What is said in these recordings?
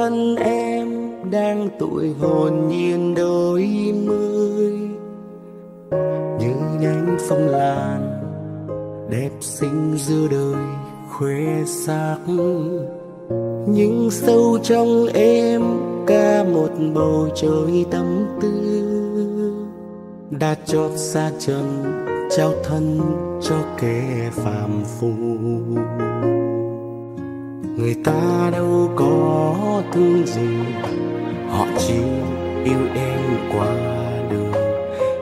thân em đang tuổi hồn nhiên đôi mươi. Như nhánh phong lan đẹp xinh giữa đời khoe sắc nhưng sâu trong em ca một bầu trời tâm tư. Đã chót xa trần, trao thân cho kẻ phàm phu người ta đâu có thương gì. Họ chỉ yêu em qua đường.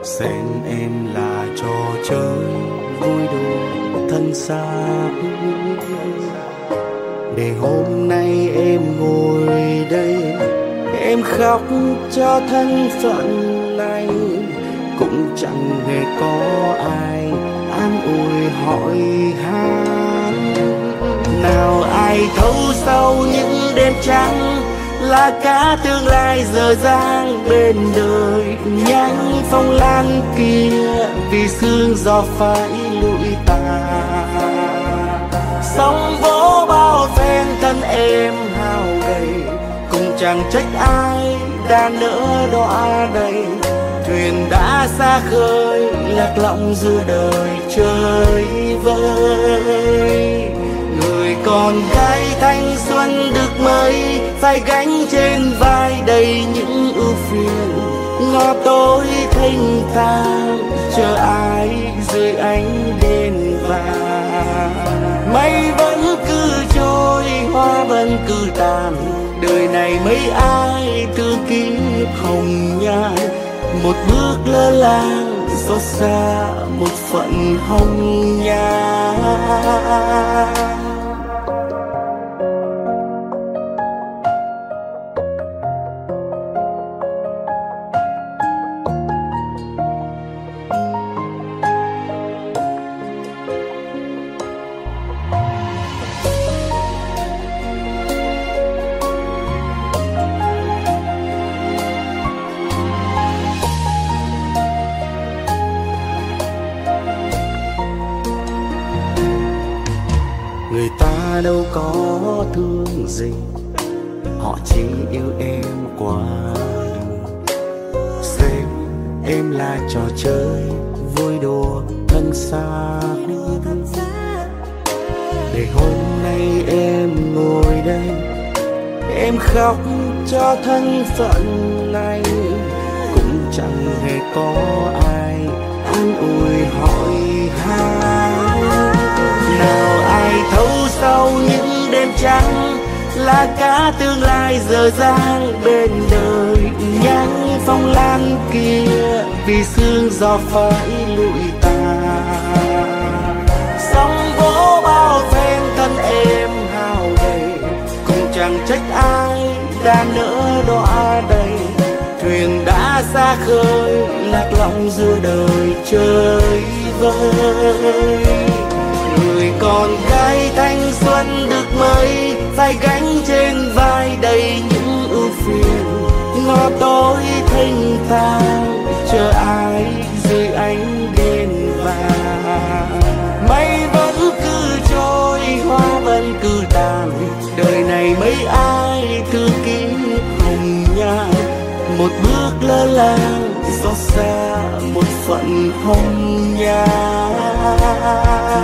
Xem em là trò chơi vui đùa, thân xác để hôm nay em ngồi đây, em khóc cho thân phận này. Cũng chẳng hề có ai an ủi hỏi han nào ai thấu sau những đêm trắng là cả tương lai dở dang bên đời. Nhánh phong lan kia vì sương gió phải lụi tàn sóng vỗ bao phen thân em hao gầy, cùng chẳng trách ai đã nỡ đọa đầy. Thuyền đã xa khơi, lạc lõng giữa đời chơi vơi người con gái thanh xuân được mấy phải gánh trên vai đầy những ưu phiền. Ngõ tối thanh thang, chờ ai dưới ánh đèn vàng. Mây vẫn cứ trôi, hoa vẫn cứ tàn. Đời này mấy ai thương kiếp hồng nhan một bước lơ làng, xót xa một phận hồng nhan thương gì, họ chỉ yêu em quá xem em là trò chơi, vui đùa, thân xa để hôm nay em ngồi đây, em khóc cho thân phận này. Cũng chẳng hề có ai an ủi hỏi han. Nào ai thấu sau những đêm trắng là cả tương lai dở dang bên đời nhánh phong lan kia vì sương gió phải lụi tàn. Sóng vỗ bao phen thân em hao đầy cũng chẳng trách ai đã nỡ đọa đầy. Thuyền đã xa khơi, lạc lõng giữa đời chơi vơi con gái thanh xuân được mấy phải gánh trên vai đầy những ưu phiền. Ngõ tối thanh thang, chờ ai dưới ánh đèn vàng. Mây vẫn cứ trôi, hoa vẫn cứ tàn. Đời này mấy ai thương ký hồng nhan một bước lơ là xót xa một phận hồng nhà.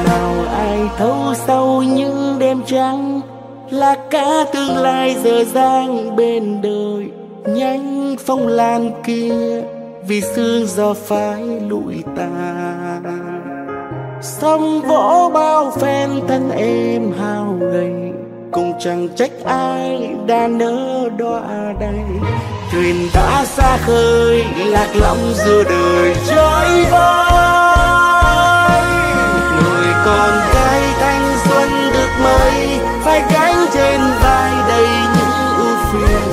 Nào ai thấu sau những đêm trắng là cả tương lai dở dang bên đời. Nhánh phong lan kia vì sương gió phai lụi tàn sóng vỗ bao phen thân em hao gầy cũng chẳng trách ai đã nỡ đọa đây thuyền đã xa khơi, lạc lõng giữa đời trôi vơi người con gái thanh xuân được mây phải gánh trên vai đầy những ưu phiền.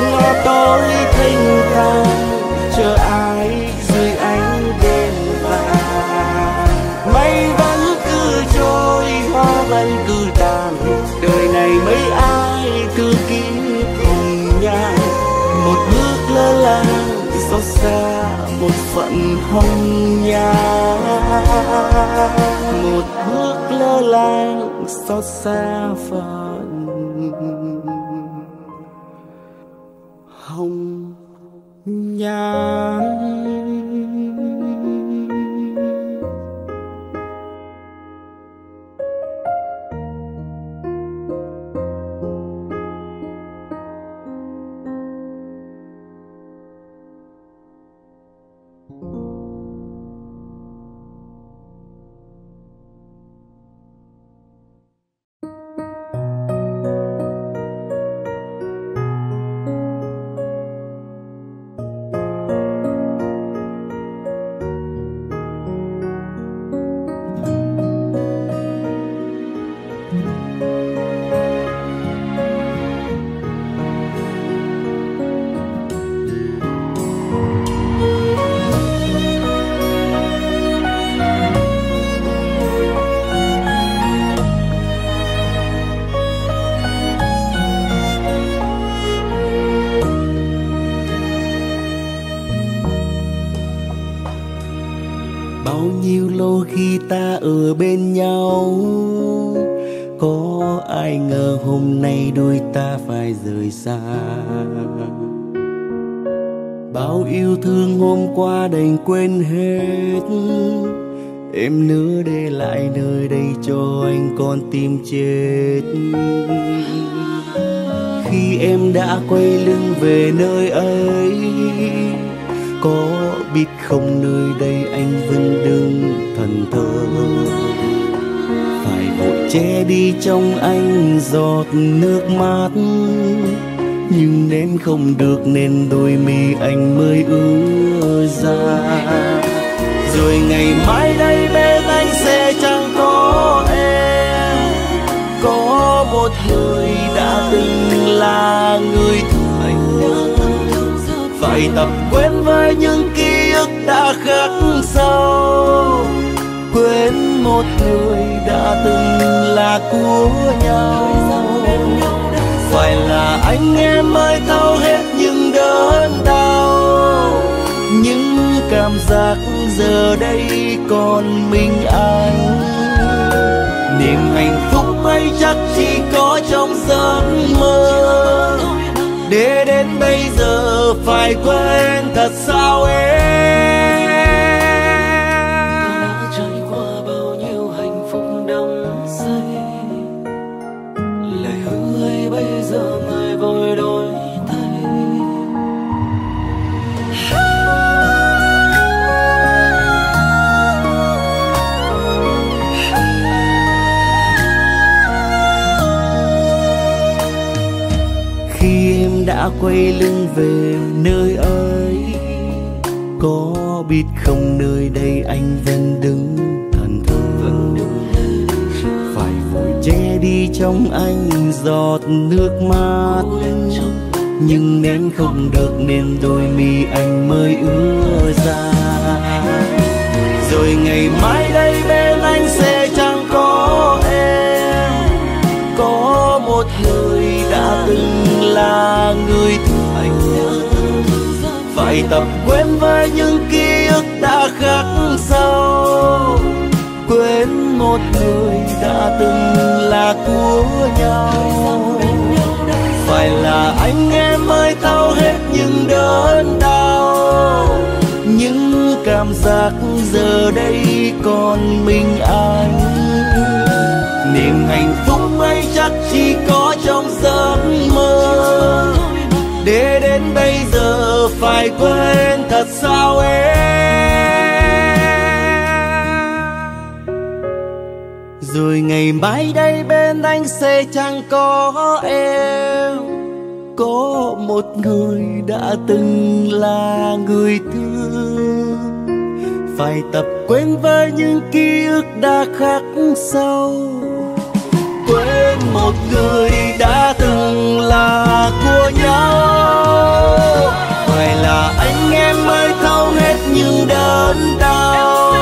Nghe tối thanh thang, chờ ai xót xa một phận hồng nhà một bước lơ làng xót xa phận hồng nhà bao yêu thương hôm qua đành quên hết. Em nữa để lại nơi đây cho anh con tim chết. Khi em đã quay lưng về nơi ấy, có biết không nơi đây anh vẫn đứng thần thơ. Phải vội che đi trong anh giọt nước mắt nhưng nên không được nên đôi mi anh mới ứa ra. Rồi ngày mai đây bên anh sẽ chẳng có em. Có một người đã từng là người thương phải tập quên với những ký ức đã khắc sâu. Quên một người đã từng là của nhau phải là anh em mới thao hết những đớn đau. Những cảm giác giờ đây còn mình anh. Niềm hạnh phúc ấy chắc chỉ có trong giấc mơ. Để đến bây giờ phải quên thật sao em? Quay lưng về nơi ấy. Có biết không nơi đây anh vẫn đứng thần thờ. Phải vội che đi trong anh giọt nước mắt nhưng nén không được nên đôi mi anh mới ứa ra rồi ngày mai đây bên anh sẽ đã từng là người thành. Anh phải tập quên với những ký ức đã khắc sâu. Quên một người đã từng là của nhau. Phải là anh em mới thao hết những đớn đau. Những cảm giác giờ đây còn mình anh. Niềm hạnh phúc chắc chỉ có trong giấc mơ. Để đến bây giờ phải quên thật sao em? Rồi ngày mai đây bên anh sẽ chẳng có em. Có một người đã từng là người thương. Phải tập quên với những ký ức đã khắc sâu quên một người đã từng là của nhau. Phải là anh em mới thấu hết những đớn đau.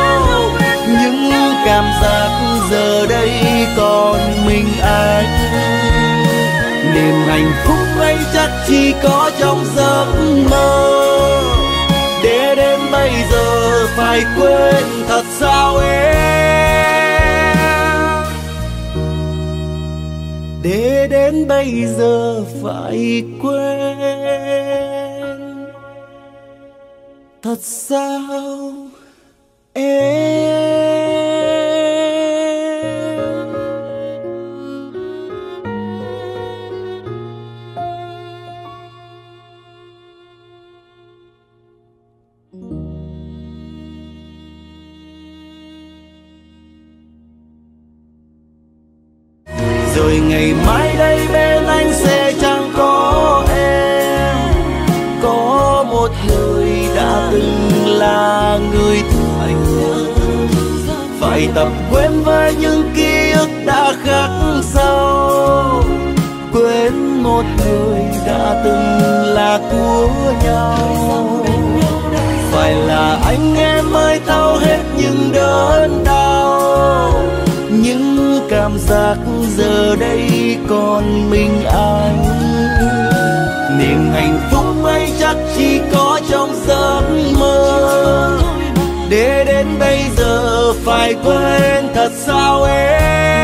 Những cảm giác giờ đây còn mình anh. Niềm hạnh phúc ấy chắc chỉ có trong giấc mơ. Để đến bây giờ phải quên thật bây giờ phải quên. Thật sao em? Rồi ngày phải tập quên với những ký ức đã khắc sâu. Quên một người đã từng là của nhau. Phải là anh em mới thao hết những đớn đau. Những cảm giác giờ đây còn mình anh. Niềm hạnh phúc ấy chắc chỉ có trong giấc mơ để đến bây giờ phải quên thật sao em?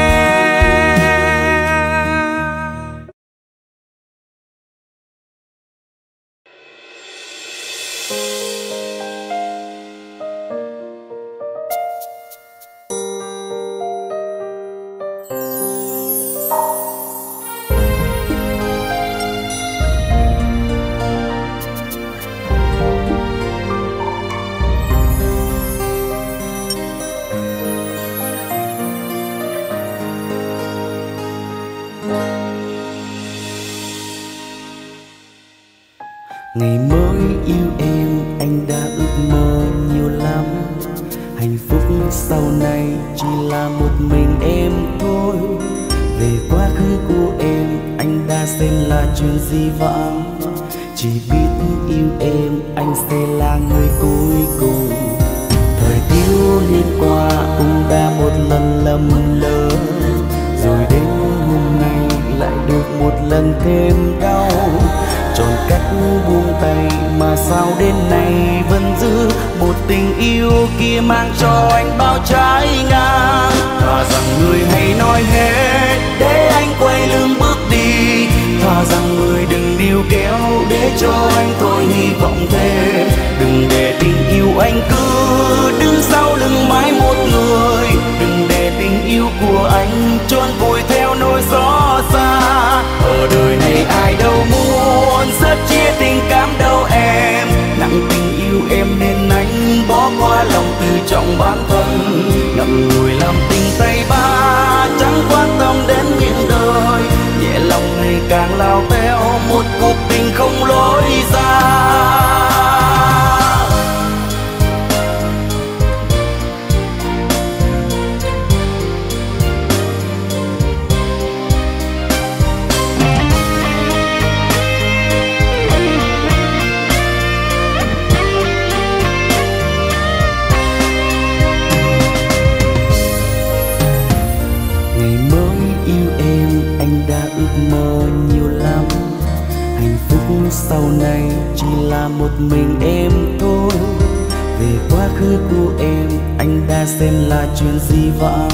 Chuyện gì vãng?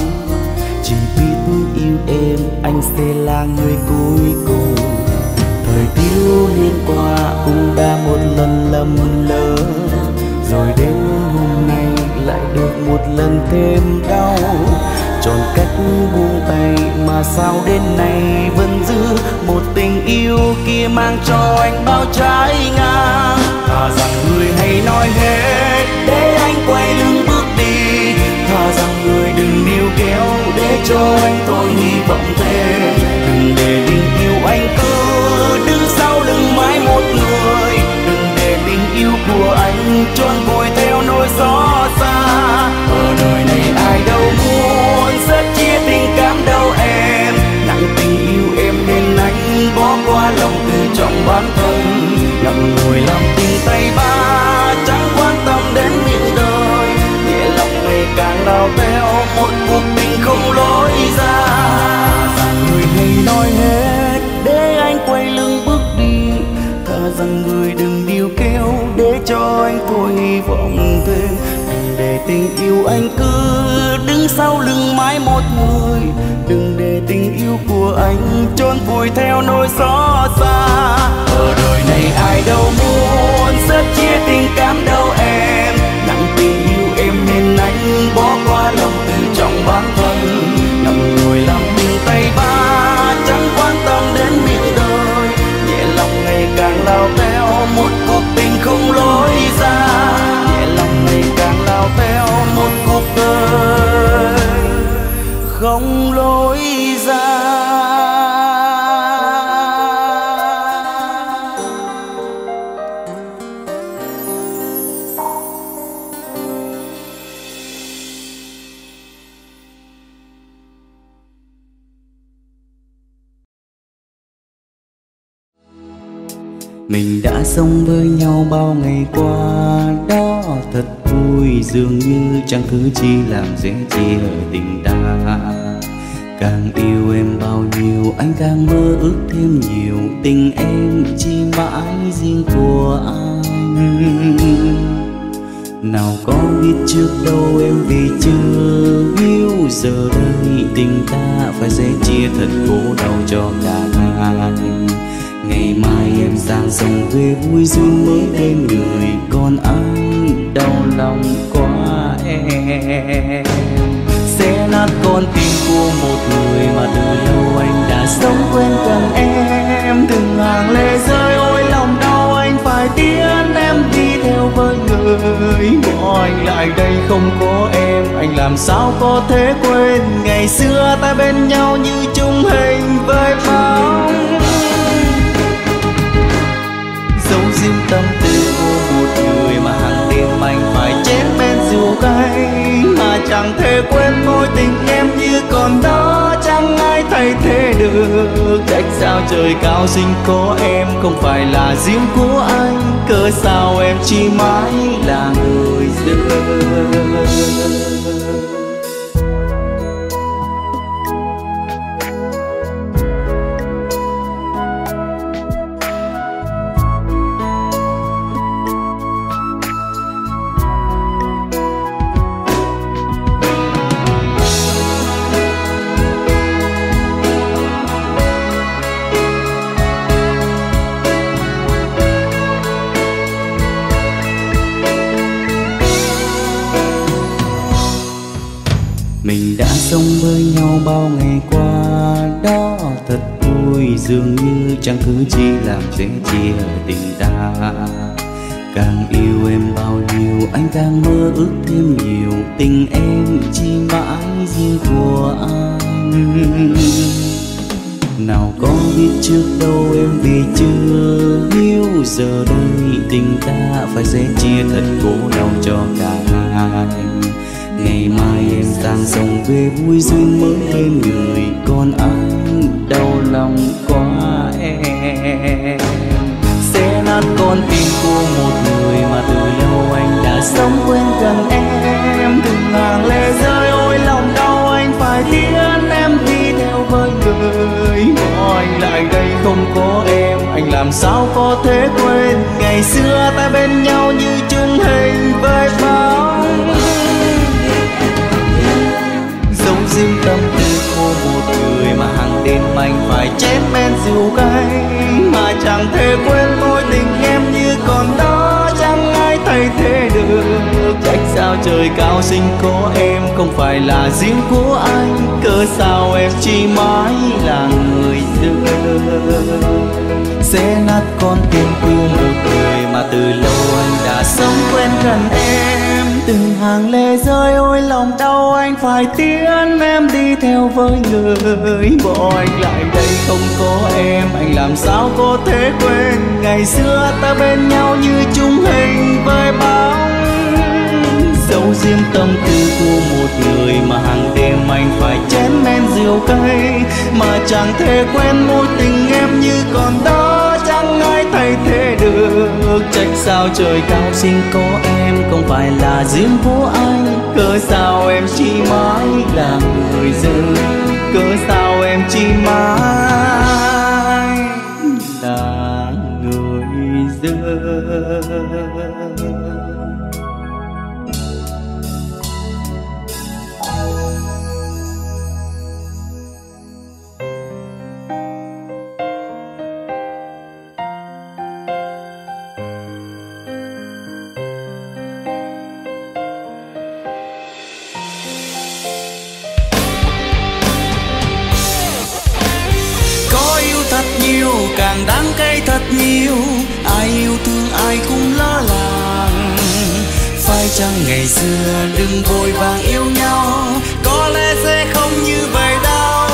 Chỉ biết yêu em, anh sẽ là người cuối cùng. Thời thiếu niên qua cũng đã một lần lầm lỡ. Rồi đến hôm nay lại được một lần thêm đau. Chọn cách buông tay mà sao đến nay vẫn giữ một tình yêu kia mang cho anh bao trái ngang? Để cho anh thôi hy vọng về, đừng để tình yêu anh cứ đứng sau lưng mãi một người. Đừng để tình yêu của anh trôn vùi theo nỗi gió xa. Ở đời này ai đâu muốn rất chia tình cảm đâu em. Nặng tình yêu em nên anh bỏ qua lòng tự trọng bản thân. Ngậm ngùi làm tình tay ba ngày veo một cuộc tình không lối ra. Người hãy nói hết, để anh quay lưng bước đi. Thà rằng người đừng điều kêu để cho anh thôi hy vọng thêm. Đừng để tình yêu anh cứ đứng sau lưng mãi một người. Đừng để tình yêu của anh trôn vùi theo nỗi xót xa. Ở đời này ai đâu muốn, rất chia tình cảm đâu em. lối ra. Nhẹ lòng mình càng lao theo một cuộc đời không lối ra mình đã sống với nhau bao ngày qua. Đó thật vui, dường như chẳng cứ chi làm dễ chia tình ta. Càng yêu em bao nhiêu, anh càng mơ ước thêm nhiều. Tình em chỉ mãi riêng của anh. Nào có biết trước đâu em vì chưa yêu. Giờ đây tình ta phải dễ chia thật khổ đau cho cả hai ngày mai em sang sông về vui duyên mới bên người. Còn anh đau lòng quá em? Sẽ nát con tim của một người mà từ lâu anh đã sống quên cần em. Từng hàng lệ rơi, ôi lòng đau anh phải tiến em đi theo với người. Bỏ anh lại đây không có em, anh làm sao có thể quên? Ngày xưa ta bên nhau như chung hình với bóng. Dấu riêng tâm tư của một người mà hàng đêm anh phải chén bên rượu cay mà chẳng thể quên mối tình em như còn đó, chẳng ai thay thế được. Trách sao trời cao sinh có em không phải là riêng của anh, cớ sao em chỉ mãi là người dưng dường như chẳng cứ chi làm dễ chia tình ta. Càng yêu em bao nhiêu, anh càng mơ ước thêm nhiều. Tình em chi mãi riêng của anh. Nào có biết trước đâu em vì chưa yêu giờ đây tình ta phải dễ chia thật cố đau cho cả hai ngày mai em sang sông về vui duyên mới bên người còn anh đau lòng quá em. Sẽ nát con tim của một người mà từ lâu anh đã sống quên gần em. Từng hàng lệ rơi ôi lòng đau anh phải tiến em đi theo với người. Bỏ anh lại đây không có em. Anh làm sao có thể quên? Ngày xưa ta bên nhau như chung hình với bóng anh phải chém men rượu cay, mà chẳng thể quên mối tình em như còn đó. Chẳng ai thay thế được trách sao trời cao sinh có em không phải là riêng của anh. Cớ sao em chỉ mãi là người xưa? Sẽ nát con tim của một mà từ lâu anh đã sống quen gần em. Từng hàng lệ rơi, ôi lòng đau anh phải tiến em đi theo với người. Bỏ anh lại đây, không có em, anh làm sao có thể quên? Ngày xưa ta bên nhau như chung hình với bóng. Dấu riêng tâm tư của một người mà hàng đêm anh phải chén men rượu cay. Mà chẳng thể quên mối tình em như còn đó chẳng ai thay thế được. Trách sao trời cao sinh có em, không phải là duyên của anh. Cớ sao em chỉ mãi là người dân cớ sao em chỉ mãi là người dân ai cũng lo làng phải chăng ngày xưa đừng vội vàng yêu nhau, có lẽ sẽ không như vậy đâu.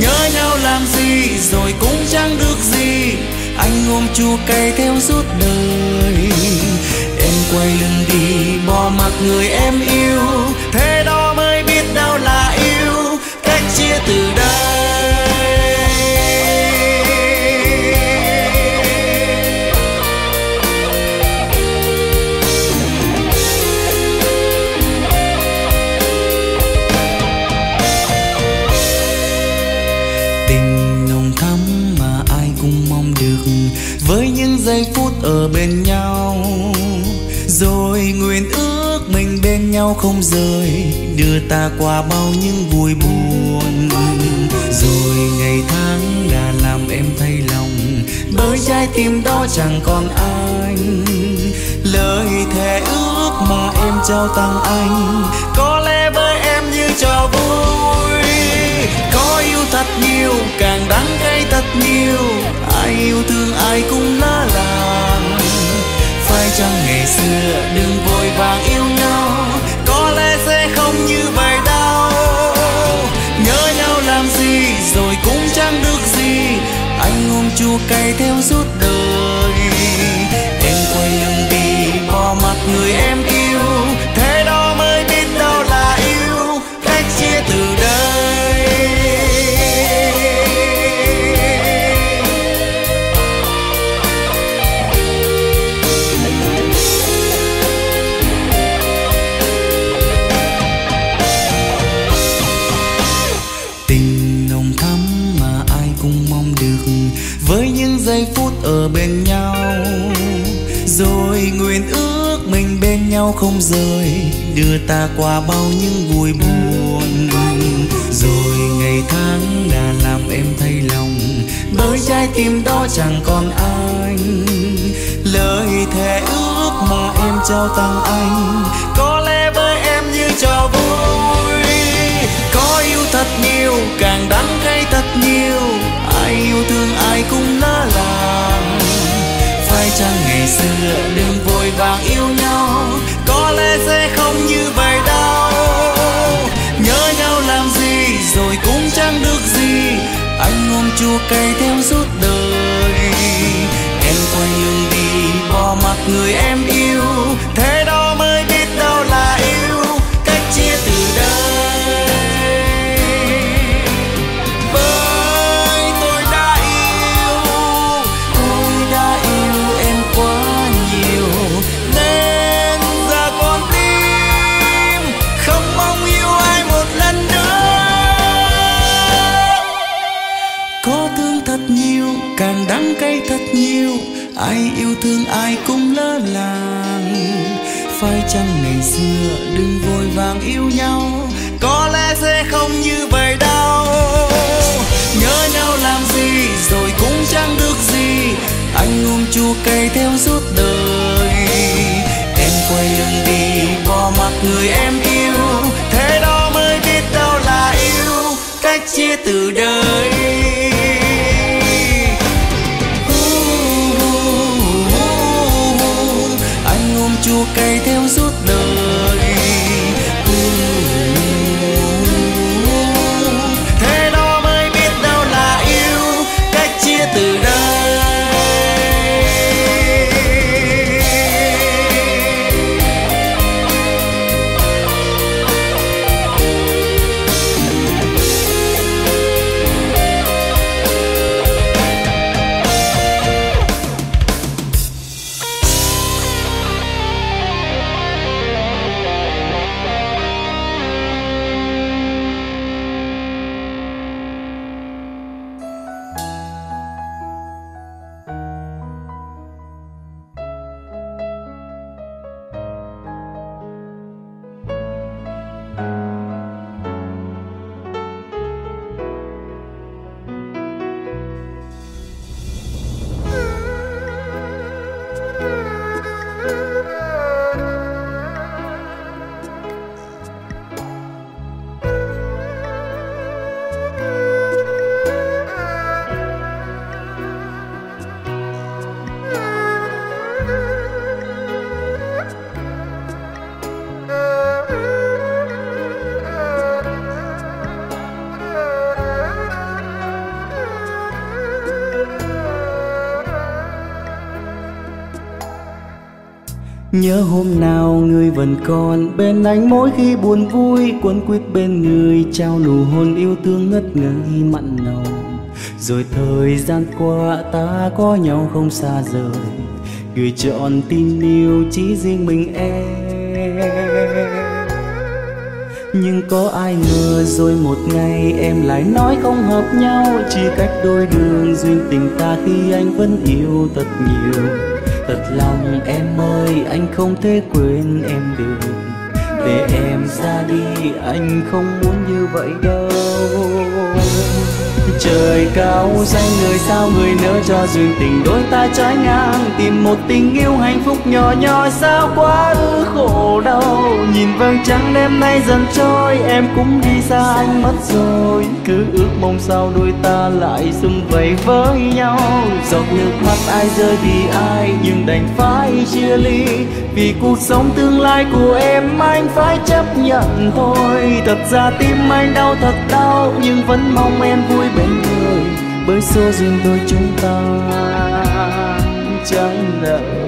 Nhớ nhau làm gì rồi cũng chẳng được gì. Anh ôm chu cay theo suốt đời. Em quay lưng đi, bỏ mặc người em yêu. Thế đó mới biết đâu là yêu. Cách chia từ đây. Rồi nguyện ước mình bên nhau không rời, đưa ta qua bao những vui buồn. Rồi ngày tháng đã làm em thay lòng bởi trái tim đó chẳng còn anh. Lời thề ước mà em trao tặng anh, có lẽ với em như trò vui. Có yêu thật nhiều, càng đắng cay thật nhiều, ai yêu thương ai cũng lá làng chăng ngày xưa, đừng vội vàng yêu nhau, có lẽ sẽ không như vậy đâu nhớ nhau làm gì rồi cũng chẳng được gì, anh ôm chua cay theo suốt đời. Em quay lưng đi, bỏ mặt người em rồi nguyện ước mình bên nhau không rời, đưa ta qua bao những vui buồn. Rồi ngày tháng đã làm em thay lòng bởi trái tim đó chẳng còn anh. Lời thề ước mà em trao tặng anh, có lẽ với em như trò vui. Có yêu thật nhiều, càng đắng phải chăng ngày xưa đừng vội vàng yêu nhau? Có lẽ sẽ không như vậy đâu. Nhớ nhau làm gì rồi cũng chẳng được gì. Anh ôm chua cay theo suốt đời. Em quay lưng đi, bỏ mặc người em yêu. Xưa, đừng vội vàng yêu nhau, có lẽ sẽ không như vậy đâu. Nhớ nhau làm gì rồi cũng chẳng được gì, anh ôm chu cây theo suốt đời. Em quay lưng đi, bỏ mặt người em yêu, thế đó mới biết đâu là yêu, cách chia từ đời. Nhớ hôm nào người vẫn còn bên anh, mỗi khi buồn vui Quấn quýt bên người, trao nụ hôn yêu thương ngất ngây mặn nồng. Rồi thời gian qua, ta có nhau không xa rời. Gửi trọn tình yêu chỉ riêng mình em. Nhưng có ai ngờ rồi một ngày em lại nói không hợp nhau. Chỉ cách đôi đường duyên tình ta khi anh vẫn yêu thật nhiều thật lòng. Em ơi, anh không thể quên em được để em ra đi. Anh không muốn như vậy đâu trời cao xanh người sao người nỡ cho duyên tình đôi ta trái ngang. Tìm một tình yêu hạnh phúc nhỏ nhoi sao quá ư khổ đau. Nhìn vầng trăng đêm nay dần trôi, em cũng đi xa anh mất rồi. Cứ ước mong sao đôi ta lại xung vầy với nhau. Giọt nước mắt ai rơi vì ai, nhưng đành phải chia ly. Vì cuộc sống tương lai của em anh phải chấp nhận thôi. Thật ra tim anh đau thật đau, nhưng vẫn mong em vui bên bởi số duyên đôi chúng ta chẳng nợ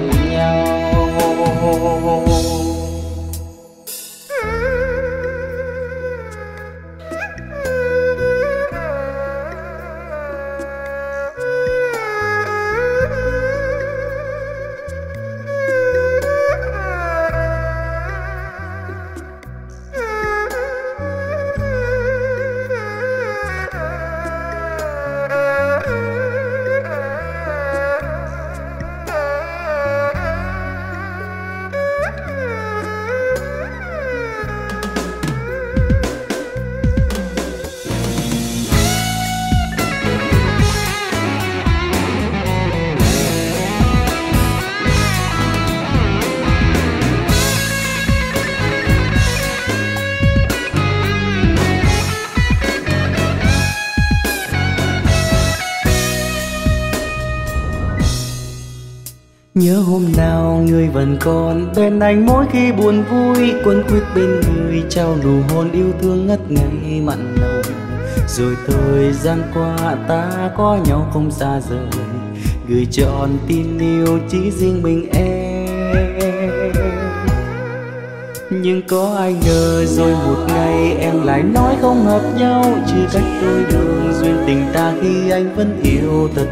hôm nào người vẫn còn bên anh, mỗi khi buồn vui Quân quyết bên người, trao nụ hôn yêu thương ngất ngây, mặn nồng. Rồi thời gian qua, ta có nhau không xa rời. Gửi trọn tin yêu chỉ riêng mình em. Nhưng có ai ngờ rồi một ngày em lại nói không hợp nhau, Chỉ cách đôi đường duyên tình ta khi anh vẫn yêu thật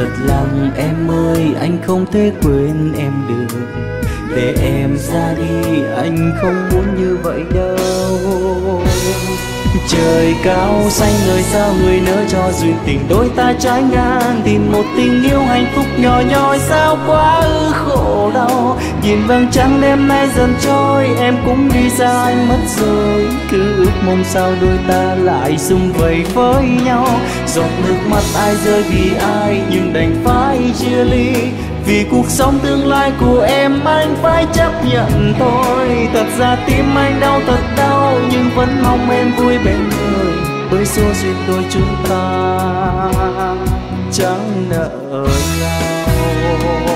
thật lòng, em ơi, anh không thể quên em được. Để em ra đi, anh không muốn như vậy đâu trời cao xanh người sao người nỡ cho duyên tình đôi ta trái ngang. Tìm một tình yêu hạnh phúc nhỏ nhoi sao quá ư khổ đau. Nhìn vầng trăng đêm nay dần trôi, em cũng đi xa anh mất rồi. Cứ ước mong sao đôi ta lại xung vầy với nhau. Giọt nước mắt ai rơi vì ai, nhưng đành phải chia ly. Vì cuộc sống tương lai của em anh phải chấp nhận thôi. Thật ra tim anh đau thật đau nhưng vẫn mong em vui bên người. Bởi số duyên đôi chúng ta chẳng nợ nhau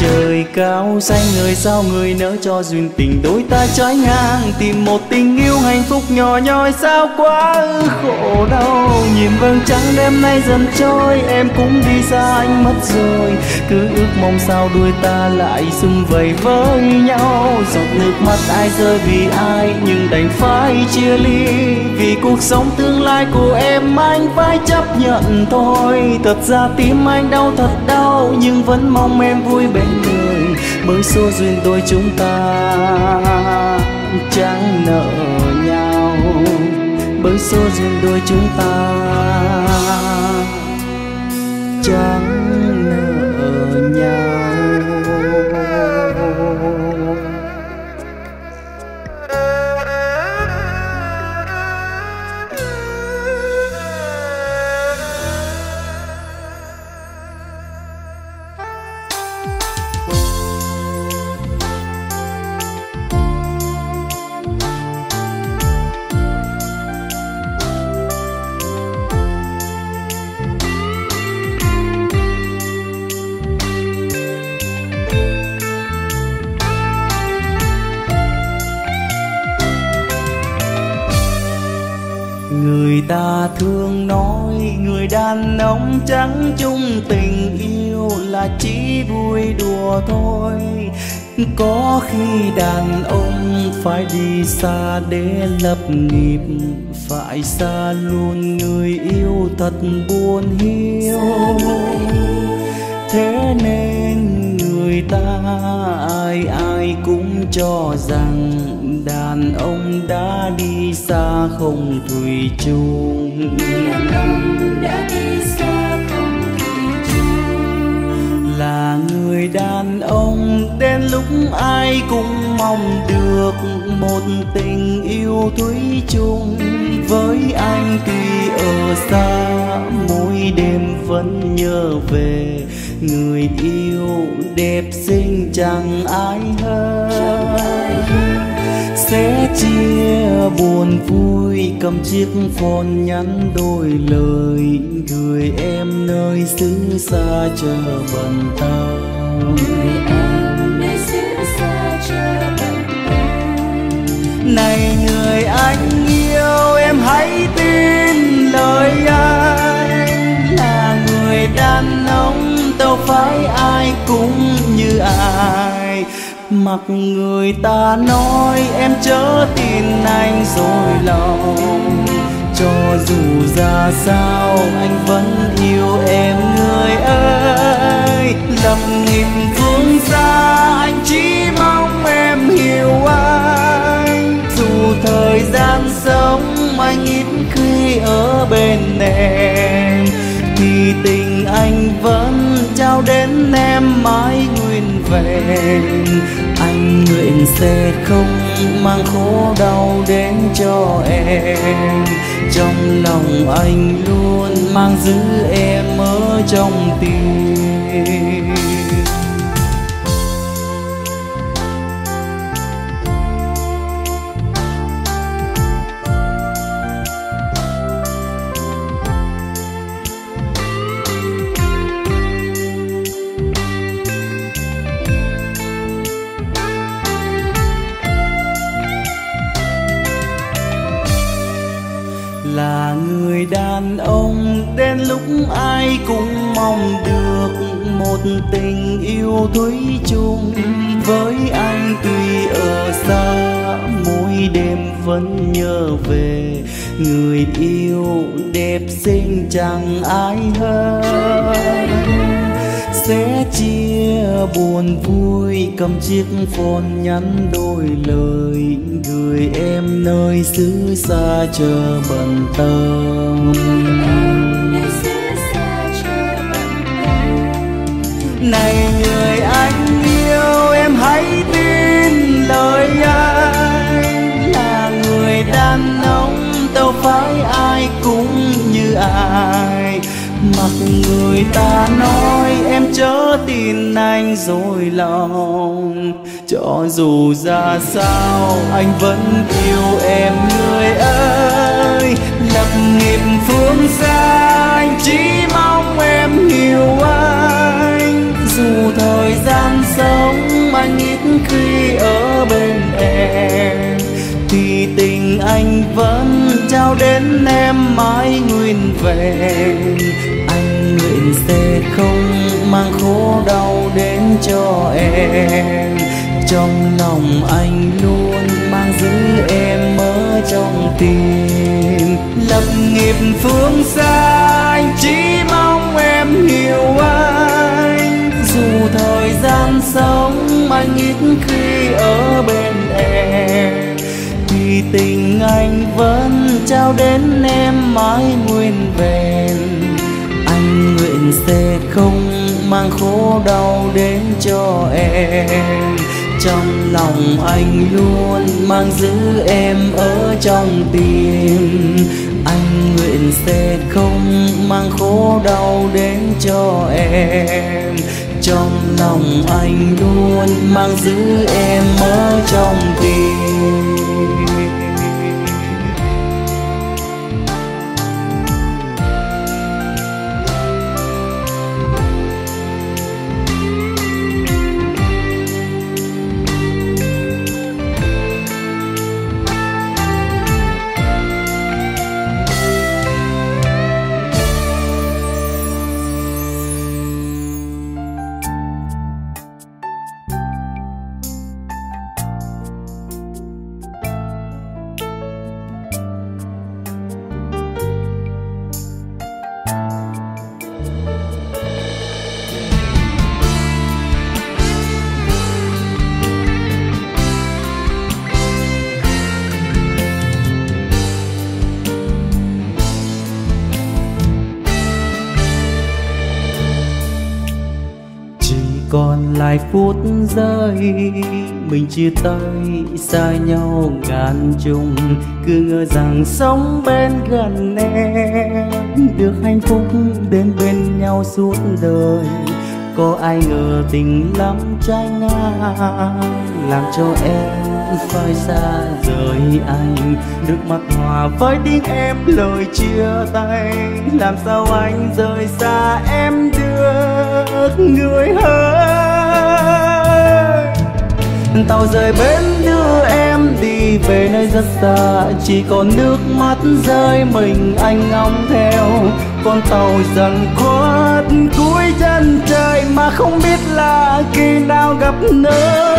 trời cao xanh, người sao người nỡ cho duyên tình. Đôi ta trái ngang, tìm một tình yêu hạnh phúc nhỏ nhoi. Sao quá khổ đau. Nhìn vầng trăng đêm nay dần trôi, em cũng đi xa anh mất rồi cứ ước mong sao đôi ta lại xung vầy với nhau. Giọt nước mắt ai rơi vì ai, nhưng đành phải chia ly. Vì cuộc sống tương lai của em Em anh phải chấp nhận thôi. Thật ra tim anh đau thật đau, nhưng vẫn mong em vui bên người. Bởi số duyên đôi chúng ta chẳng nợ nhau. Bởi số duyên đôi chúng ta chẳng ta thường nói, người đàn ông trắng chung tình yêu là chỉ vui đùa thôi. Có khi đàn ông phải đi xa để lập nghiệp, phải xa luôn người yêu thật buồn hiu. Thế nên người ta ai ai cũng cho rằng đàn ông đã đi xa không thủy chung. Đàn ông đã đi xa không thủy chung. Là người đàn ông đến lúc ai cũng mong được một tình yêu thủy chung. Với anh tuy ở xa mỗi đêm vẫn nhớ về người yêu đẹp xinh chẳng ai hơn sẽ chia buồn vui cầm chiếc phone nhắn đôi lời gửi em nơi xứ xa chờ bận tâm người em nơi xứ xa chờ bận tâm này người anh yêu em hãy tin lời anh là người đàn ông đâu phải ai cũng như ai mặc người ta nói em chớ tin anh rồi lòng. Cho dù ra sao anh vẫn yêu em, người ơi. Lập nghiệp phương xa anh chỉ mong em hiểu anh. Dù thời gian sống anh ít khi ở bên em, thì tình anh vẫn trao đến em mãi người về. Anh nguyện sẽ không mang khổ đau đến cho em. Trong lòng anh luôn mang giữ em ở trong tim. Yêu thủy chung với anh tuy ở xa mỗi đêm vẫn nhớ về người yêu đẹp xinh chẳng ai hơn. Sẽ chia buồn vui cầm chiếc phone nhắn đôi lời gửi em nơi xứ xa chờ bận tâm. Này em hãy tin lời anh là người đàn ông đâu phải ai cũng như ai. Mặc người ta nói, em chớ tin anh rồi lòng. Cho dù ra sao, anh vẫn yêu em, người ơi. Lập nghiệp phương xa, anh chỉ mong em hiểu anh. Dù thời gian sống anh ít khi ở bên em. Thì tình anh vẫn trao đến em mãi nguyên vẹn. Anh nguyện sẽ không mang khổ đau đến cho em. Trong lòng anh luôn mang giữ em ở trong tim. Lập nghiệp phương xa, anh chỉ mong em hiểu anh. Dù thời gian sống anh ít khi ở bên em, thì tình anh vẫn trao đến em mãi nguyên vẹn. Anh nguyện sẽ không mang khổ đau đến cho em. Trong lòng anh luôn mang giữ em ở trong tim. Anh nguyện sẽ không mang khổ đau đến cho em trong lòng anh luôn mang giữ em ở trong tim. Còn lại phút giây, mình chia tay xa nhau ngàn trùng, cứ ngờ rằng sống bên gần em. Được hạnh phúc đến bên nhau suốt đời, có ai ngờ tình lắm trái ngang, làm cho em phải xa rời anh. Được mặt hòa với tiếng em lời chia tay, làm sao anh rời xa em được người ơi tàu rời bến đưa em đi về nơi rất xa, chỉ còn nước mắt rơi mình anh ngóng theo. Con tàu dần khuất, cuối chân trời mà không biết là khi nào gặp nữa.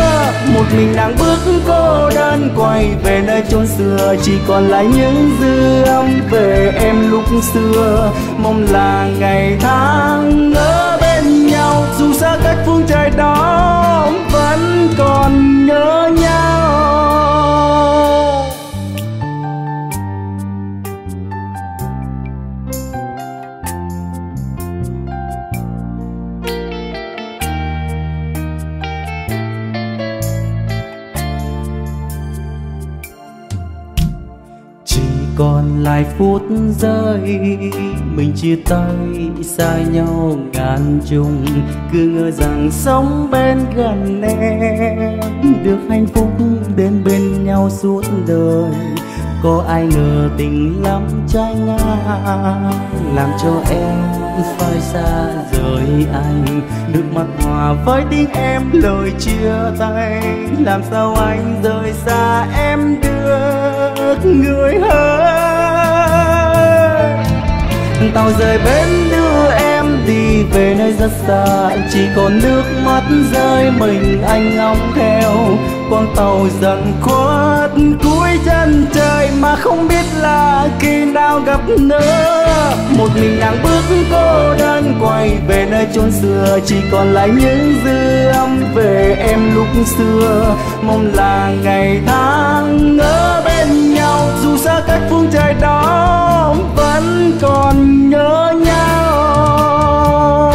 Một mình nàng bước cô đơn quay về nơi chốn xưa, chỉ còn lại những dư âm về em lúc xưa. Mong là ngày tháng ở trời đó vẫn còn nhớ nhau. Còn lại phút giây. Mình chia tay xa nhau ngàn trùng, cứ ngờ rằng sống bên gần em. Được hạnh phúc đến bên nhau suốt đời, có ai ngờ tình lắm trái ngang làm cho em phải xa rời anh nước mắt hòa với tiếng em lời chia tay. Làm sao anh rời xa em được? Người hỡi, tàu rời bến đưa em đi về nơi rất xa. Chỉ còn nước mắt rơi mình anh ngóng theo. Con tàu dần khuất cuối chân trời mà không biết là khi nào gặp nữa. Một mình nàng bước cô đơn quay về nơi chốn xưa. Chỉ còn lại những dư âm về em lúc xưa. Mong là ngày tháng ngỡ bên dù phương trời đó vẫn còn nhớ nhau.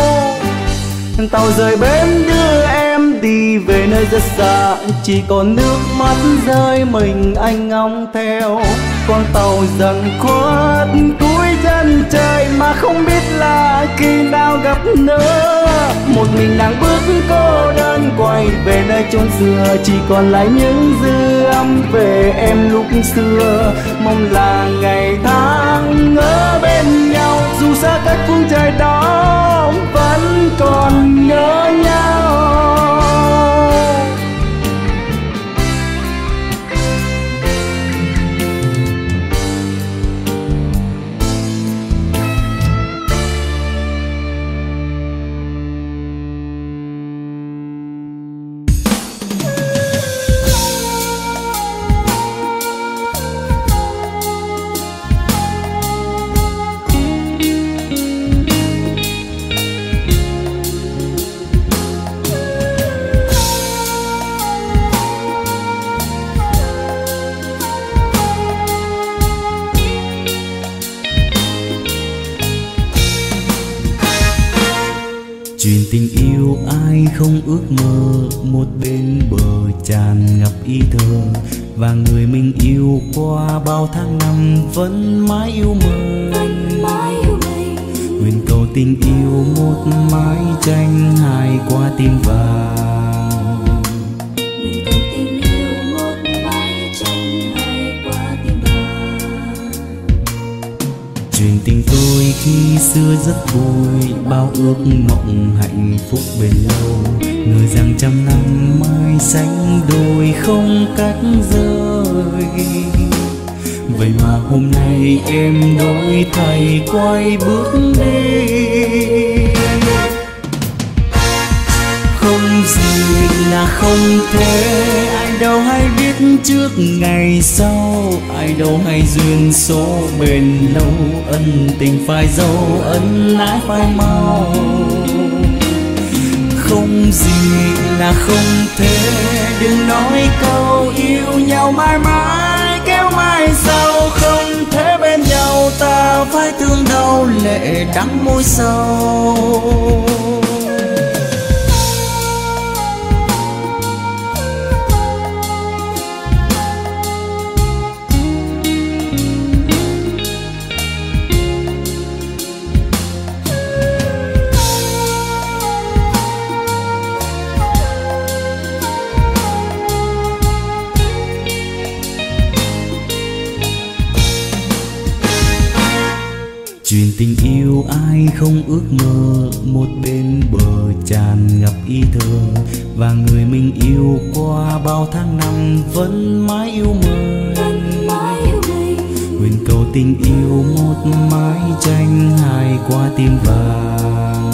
Tàu rời bến đưa em đi về nơi rất xa, chỉ còn nước mắt rơi mình anh ngóng theo. Con tàu dần khuất cuối chân trời mà không biết là khi nào gặp nữa một mình nàng bước cô đơn quay về nơi chốn xưa, chỉ còn lại những dư âm về em lúc xưa. Mong là ngày tháng ở bên nhau, dù xa cách phương trời đó vẫn còn nhớ nhau. Ước mơ một bên bờ tràn ngập ý thơ. Và người mình yêu qua bao tháng năm vẫn mãi yêu mình. Nguyện cầu tình yêu một mái tranh hai qua tim vàng. Nguyện cầu tình yêu một mái tranh hai qua tim vàng. Chuyện tình tôi khi xưa rất vui bao ước mộng hạnh phúc bền lâu ngờ rằng trăm năm mai xanh đôi không cách rời. Vậy mà hôm nay em đổi thay, quay bước đi không gì là không thể, ai đâu hay biết trước ngày sau. Ai đâu hay duyên số bền lâu, ân tình phải dâu ân lãi phải mau không gì là không thể. Đừng nói câu yêu nhau mãi mãi, kéo mai sau không thể bên nhau. Ta phải thương đau lệ đắng môi sâu. Tình yêu ai không ước mơ một bên bờ tràn ngập ý thơ và người mình yêu qua bao tháng năm vẫn mãi yêu mình. Nguyện cầu tình yêu một mái tranh hai qua tim vàng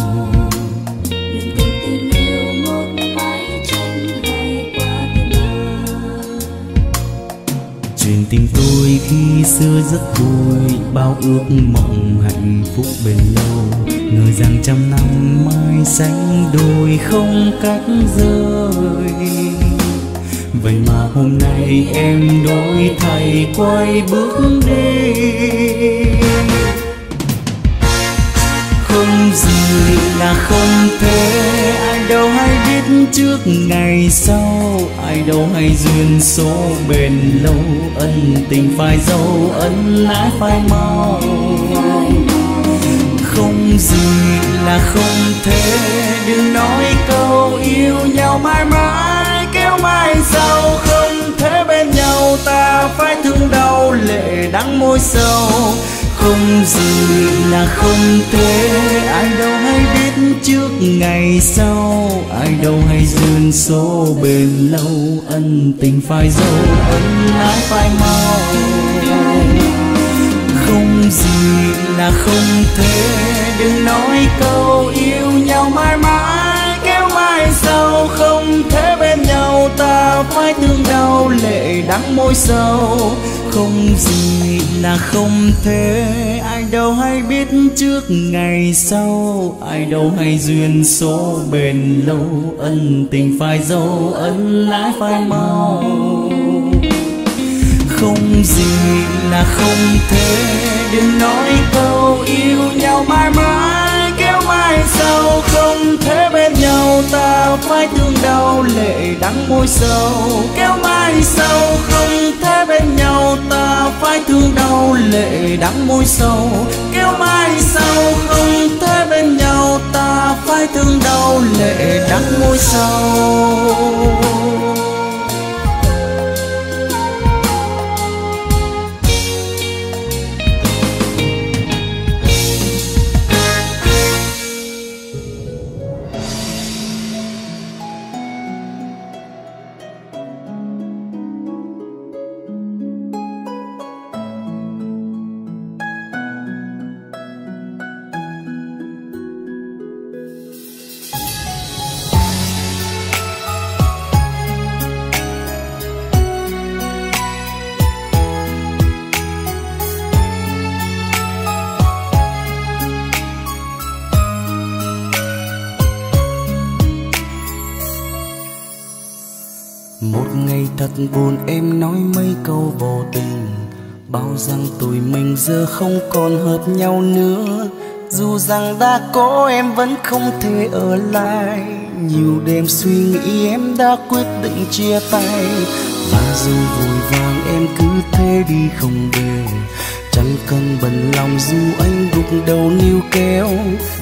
tình tôi khi xưa rất vui, bao ước mộng hạnh phúc bền lâu. Ngờ rằng trăm năm mai xanh đôi không cắt rời. Vậy mà hôm nay em đổi thay, quay bước đi không gì là không thể đâu hay biết trước ngày sau? Ai đâu hay duyên số bền lâu, ân tình phải dâu, ân ái phải mau. Không gì là không thể, đừng nói câu yêu nhau mãi mãi, kéo mai sau không thể bên nhau. Ta phải thương đau lệ đắng môi sâu không gì là không thể ai đâu hay biết trước ngày sau, ai đâu hay duyên số bền lâu. Ân tình phải dâu, ân ái phải mau. Không gì là không nỗi sâu không gì là không thể, ai đâu hay biết trước ngày sau. Ai đâu hay duyên số bền lâu, ân tình phải dâu, ân lãi phải mau không gì là không thể, đừng nói câu yêu nhau mãi mãi, kéo mai sau không thể bên nhau, ta phải thương đau, lệ đắng môi sầu, kéo mai sau. Không thể bên nhau, ta phải thương đau, lệ đắng môi sầu, kéo mai sau. Không thể bên nhau, ta phải thương đau, lệ đắng môi sầu. Nói mấy câu vô tình bao rằng tụi mình giờ không còn hợp nhau nữa. Dù rằng đã có em vẫn không thể ở lại. Nhiều đêm suy nghĩ em đã quyết định chia tay. Và dù vội vàng em cứ thế đi không về. Chẳng cần bận lòng dù anh gục đầu níu kéo.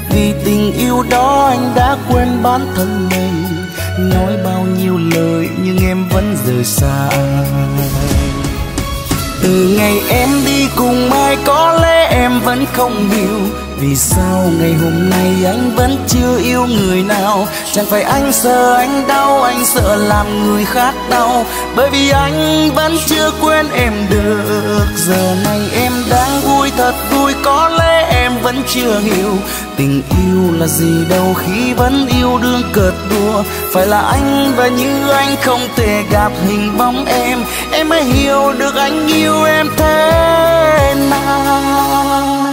Vì tình yêu đó anh đã quên bản thân mình nói bao nhiêu lời nhưng em vẫn rời xa. Từ ngày em đi cùng ai có lẽ em vẫn không hiểu vì sao ngày hôm nay anh vẫn chưa yêu người nào? Chẳng phải anh sợ anh đau, anh sợ làm người khác đau. Bởi vì anh vẫn chưa quên em được. Giờ này em đang vui thật vui, có lẽ em vẫn chưa hiểu. Tình yêu là gì đâu khi vẫn yêu đương cợt đùa. Phải là anh và như anh không thể gặp hình bóng em. Em mới hiểu được anh yêu em thế nào.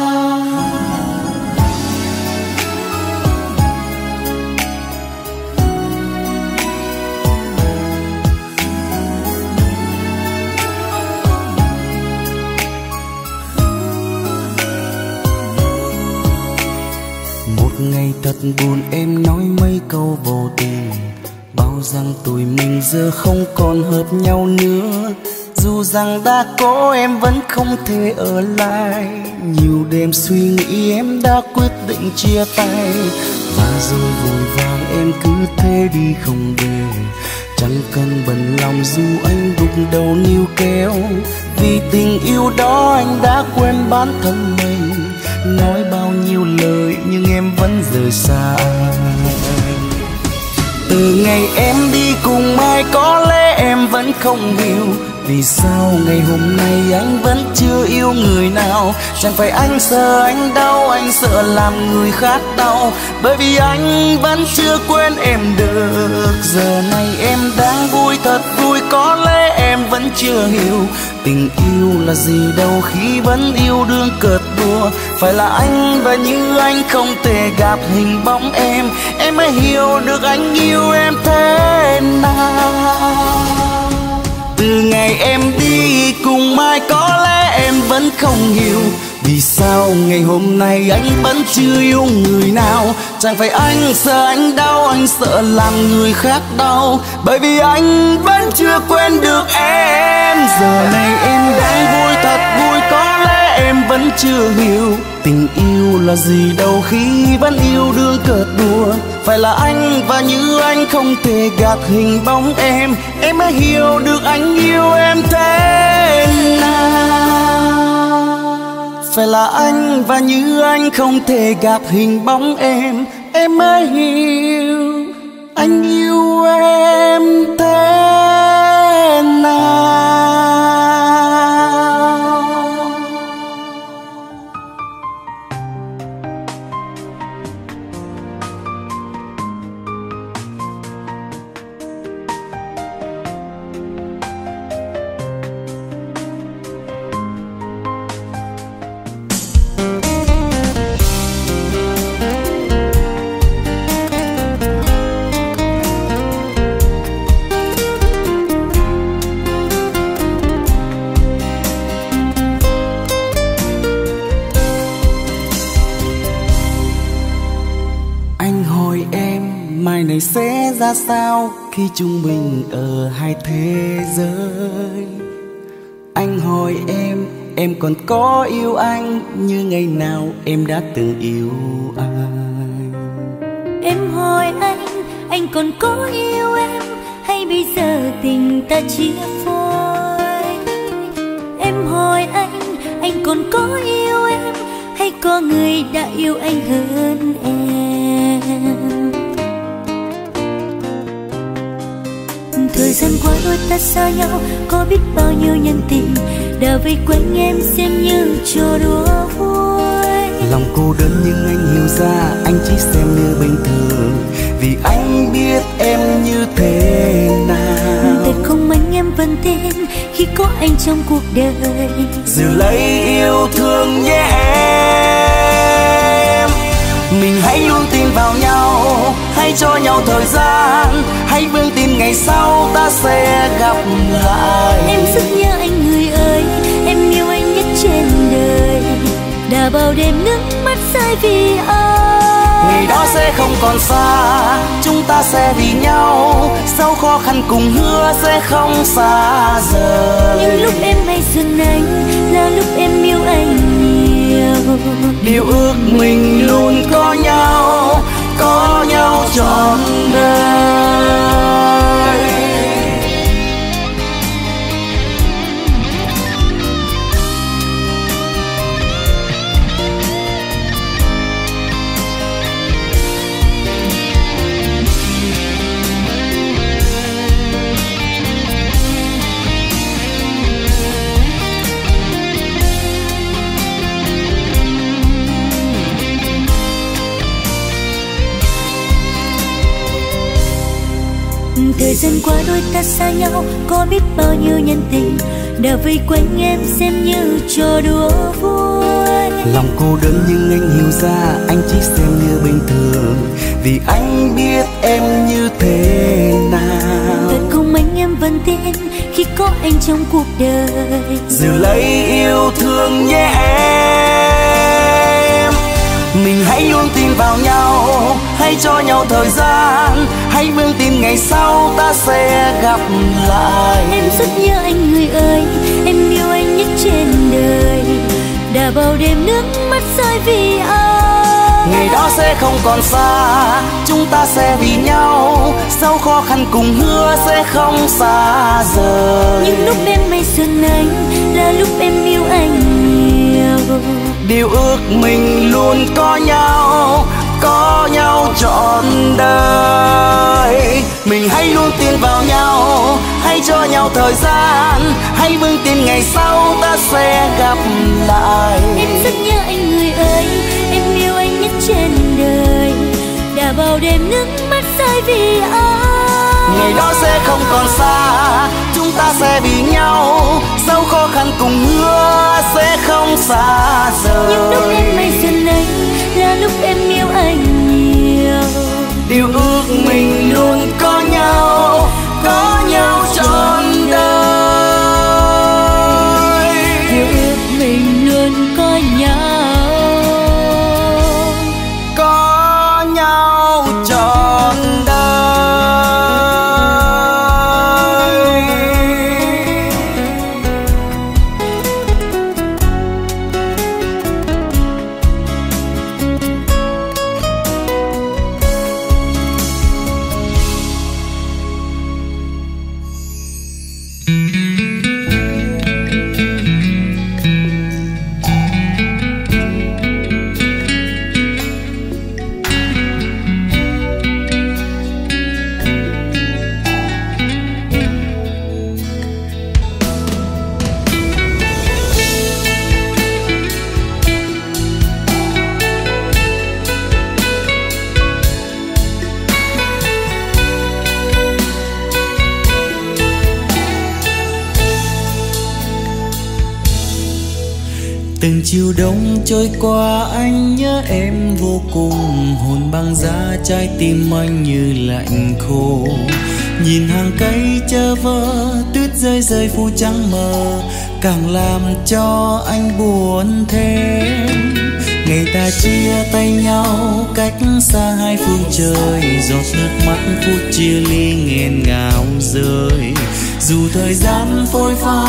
Ngày thật buồn em nói mấy câu vô tình bao rằng tụi mình giờ không còn hợp nhau nữa. Dù rằng đã có em vẫn không thể ở lại. Nhiều đêm suy nghĩ em đã quyết định chia tay. Và rồi vội vàng em cứ thế đi không về, chẳng cần bận lòng dù anh gục đầu níu kéo. Vì tình yêu đó anh đã quên bản thân mình nói bao nhiêu lời nhưng em vẫn rời xa. Từ ngày em đi cùng ai có lẽ em vẫn không hiểu vì sao ngày hôm nay anh vẫn chưa yêu người nào? Chẳng phải anh sợ anh đau, Anh sợ làm người khác đau. Bởi vì anh vẫn chưa quên em được. Giờ này em đang vui thật vui, Có lẽ em vẫn chưa hiểu. Tình yêu là gì đâu khi vẫn yêu đương cợt đùa Phải là anh và như anh không thể gặp hình bóng em. Em mới hiểu được anh yêu em thế nào từ ngày em đi cùng mai có lẽ em vẫn không hiểu vì sao ngày hôm nay anh vẫn chưa yêu người nào. Chẳng phải anh sợ anh đau, Anh sợ làm người khác đau. Bởi vì anh vẫn chưa quên được em. Giờ này em đang vui thật vẫn chưa hiểu Tình yêu là gì đâu. Khi vẫn yêu đương cợt đùa, Phải là anh và như anh không thể gạt hình bóng em. Em mới hiểu được anh yêu em thế nào. Phải là anh và như anh không thể gạt hình bóng em. Em mới hiểu anh yêu em thế ra sao khi chúng mình ở hai thế giới? Anh hỏi em em còn có yêu anh như ngày nào em đã từng yêu anh? Em hỏi anh anh còn có yêu em hay bây giờ tình ta chia phôi? Em hỏi anh anh còn có yêu em hay có người đã yêu anh hơn em? Gian qua đôi ta xa nhau có biết bao nhiêu nhân tình đã vây quanh em xem như trò đùa vui. Lòng cô đơn nhưng anh hiểu ra anh chỉ xem như bình thường vì anh biết em như thế nào. Thật không anh em vẫn tin khi có anh trong cuộc đời. Giữ lấy yêu thương nhé em mình hãy luôn tin vào nhau hãy cho nhau thời gian. Hãy vững tin ngày sau ta sẽ gặp lại. Em rất nhớ anh người ơi. Em yêu anh nhất trên đời. Đã bao đêm nước mắt rơi vì ai? Ngày đó sẽ không còn xa. Chúng ta sẽ vì nhau. Sau khó khăn cùng hứa sẽ không xa rời. Nhưng lúc em hay dừng anh là lúc em yêu anh nhiều. Điều ước mình luôn có nhau có nhau trọn đời. Thời gian qua đôi ta xa nhau có biết bao nhiêu nhân tình. Đã vây quanh em xem như trò đùa vui. Lòng cô đơn nhưng anh hiểu ra anh chỉ xem như bình thường. Vì anh biết em như thế nào. Thật không anh em vẫn tin khi có anh trong cuộc đời. Giữ lấy yêu thương nhé em mình hãy luôn tin vào nhau hãy cho nhau thời gian. Hãy vững tin ngày sau ta sẽ gặp lại. Em rất nhớ anh người ơi em yêu anh nhất trên đời. Đã bao đêm nước mắt rơi vì ai? Ngày đó sẽ không còn xa chúng ta sẽ vì nhau. Sau khó khăn cùng hứa sẽ không xa rời. Nhưng lúc em hay dừng anh là lúc em yêu anh nhiều. Điều ước mình luôn có nhau có nhau trọn đời. Mình hãy luôn tin vào nhau hãy cho nhau thời gian. Hãy vững tin ngày sau ta sẽ gặp lại. Em rất nhớ anh người ơi em yêu anh nhất trên đời. Đã bao đêm nước mắt rơi vì anh ngày đó sẽ không còn xa chúng ta sẽ vì nhau. Sau khó khăn cùng hứa sẽ không xa rời. Những lúc em mây xuân anh là lúc em yêu anh nhiều. Điều ước mình luôn trôi qua, anh nhớ em vô cùng. Hồn băng giá trái tim anh như lạnh khô. Nhìn hàng cây chờ vơ, tuyết rơi rơi phủ trắng mờ. Càng làm cho anh buồn thêm. Ngày ta chia tay nhau cách xa hai phương trời. Giọt nước mắt phút chia ly nghẹn ngào rơi. Dù thời gian phôi pha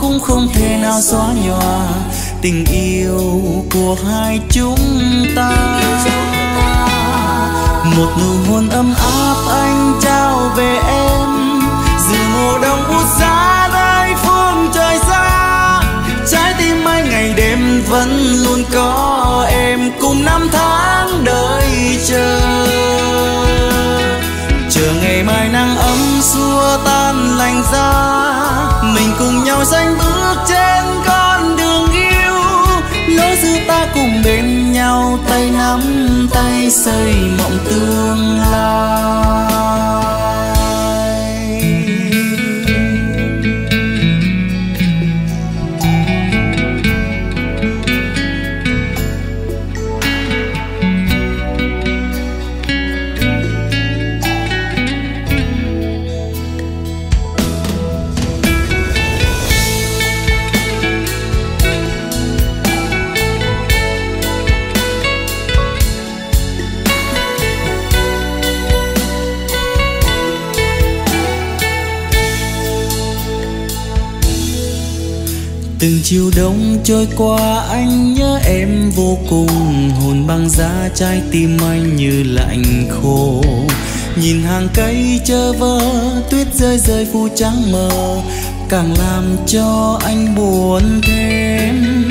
cũng không thể nào xóa nhòa tình yêu của hai chúng ta. Một nụ hôn ấm áp anh trao về em dù mùa đông bút giá nơi phương trời xa. Trái tim anh ngày đêm vẫn luôn có em cùng năm tháng đợi chờ. Chờ ngày mai nắng ấm xua tan lành ra mình cùng nhau sánh bước trên con cùng bên nhau tay nắm tay xây mộng tương lai. Đông trôi qua, anh nhớ em vô cùng. Hồn băng giá trái tim anh như lạnh khô. Nhìn hàng cây chờ vơ, tuyết rơi rơi phủ trắng mờ. Càng làm cho anh buồn thêm.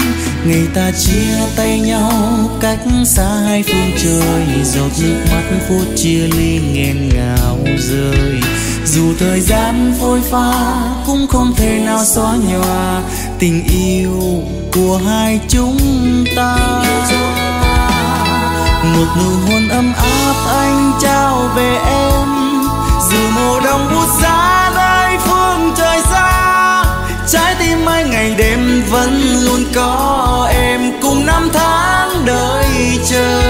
Ngày ta chia tay nhau cách xa hai phương trời. Giọt nước mắt phút chia ly nghẹn ngào rơi. Dù thời gian phôi pha cũng không thể nào xóa nhòa tình yêu của hai chúng ta. Một nụ hôn ấm áp anh trao về em, dù mùa đông bút giá nơi phương trời xa, trái tim anh ngày đêm vẫn luôn có em cùng năm tháng đợi chờ.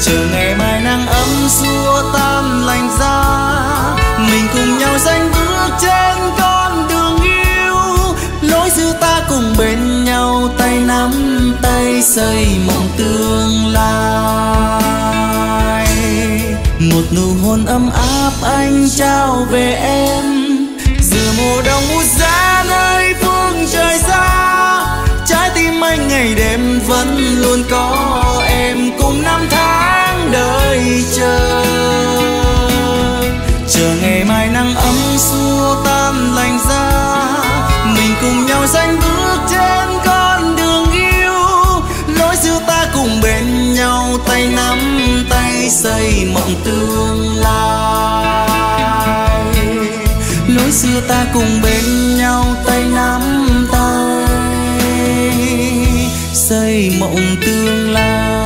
Chờ ngày mai nắng ấm xua tan lạnh giá cùng nhau danh bước trên con đường yêu. Lối xưa ta cùng bên nhau, tay nắm tay xây mộng tương lai. Một nụ hôn ấm áp anh trao về em. Giữa mùa đông bút giá nơi phương trời xa, trái tim anh ngày đêm vẫn luôn có em cùng năm tháng đợi chờ. Xây mộng tương lai. Lối xưa ta cùng bên nhau tay nắm tay, xây mộng tương lai.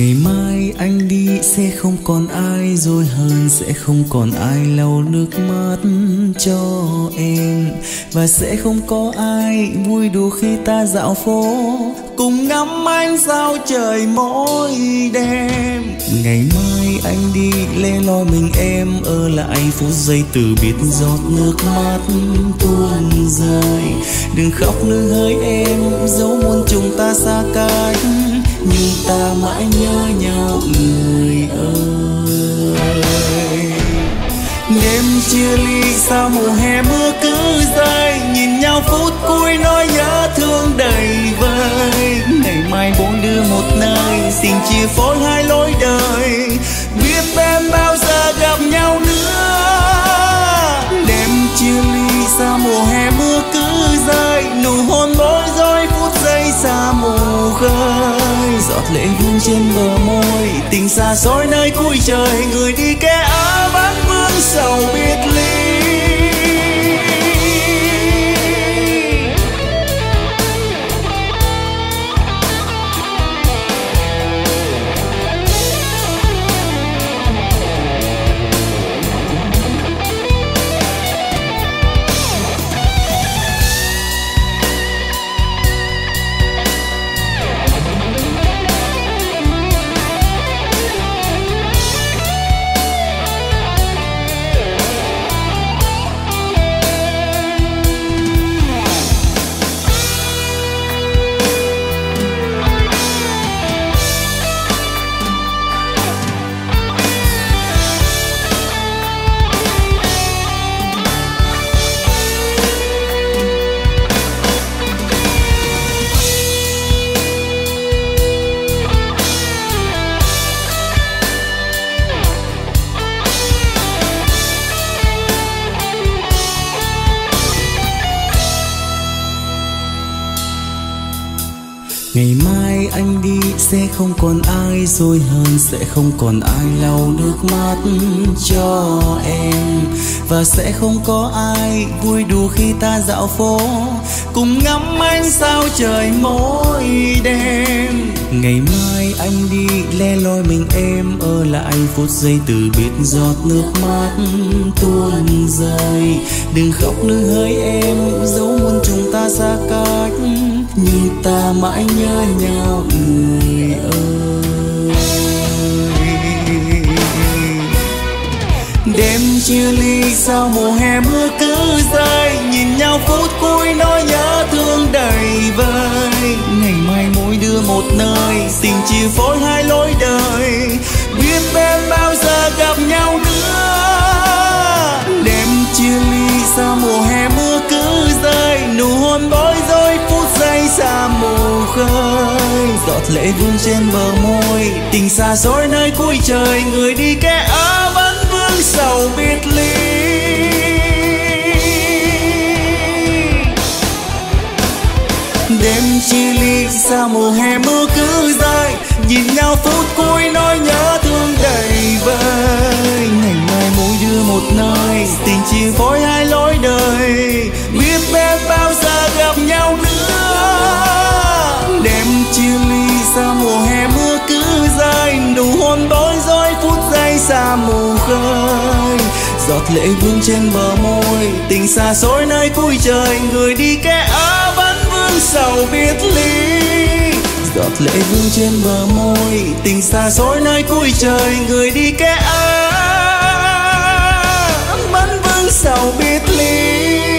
Ngày mai anh đi sẽ không còn ai, rồi hơn sẽ không còn ai lau nước mắt cho em. Và sẽ không có ai vui đùa khi ta dạo phố. Cùng ngắm ánh sao trời mỗi đêm. Ngày mai anh đi lê loi mình em, ở lại phút giây từ biệt giọt nước mắt tuôn rơi. Đừng khóc nương hỡi em, dấu muôn chúng ta xa cách nhưng ta mãi nhớ nhau, người ơi. Đêm chia ly sao mùa hè, mưa cứ rơi. Nhìn nhau phút cuối nói nhớ thương đầy vơi. Ngày mai bốn đưa một nơi, xin chia phối hai lối đời. Biết em bao giờ gặp nhau nữa. Đêm chia ly sao mùa hè, mưa cứ rơi. Nụ hôn mỗi giờ xa mù khơi. Giọt lệ vương trên bờ môi, tình xa xôi nơi cuối trời. Người đi kẻ ở vắng vương sầu biệt ly không còn ai lau nước mắt cho em. Và sẽ không có ai vui đùa khi ta dạo phố, cùng ngắm ánh sao trời mỗi đêm. Ngày mai anh đi le loi mình em ở lại phút giây từ biệt giọt nước mắt tuôn rơi. Đừng khóc nữa hỡi em, dấu muôn chúng ta xa cách nhưng ta mãi nhớ nhau người ơi. Chia ly sau mùa hè mưa cứ rơi. Nhìn nhau phút cuối nói nhớ thương đầy vơi. Ngày mai mỗi đưa một nơi, tình chia phối hai lối đời. Biết em bao giờ gặp nhau nữa. Đêm chia ly sau mùa hè mưa cứ rơi. Nụ hôn bối rối phút giây xa mù khơi. Giọt lệ vương trên bờ môi, tình xa xôi nơi cuối trời. Người đi kẻ ơi sầu biệt ly đêm chia ly sao mùa hè mưa cứ dài. nhìn nhau phút cuối nói nhớ thương đầy vơi ngày mai mỗi đưa một nơi, tình chia phối hai lối xa mù khơi. Giọt lệ vương trên bờ môi, tình xa xôi nơi cuối trời. Người đi kẻ ở vẫn vương sầu biệt ly. Giọt lệ vương trên bờ môi, tình xa xôi nơi cuối trời. Người đi kẻ ở vẫn vương sầu biệt ly.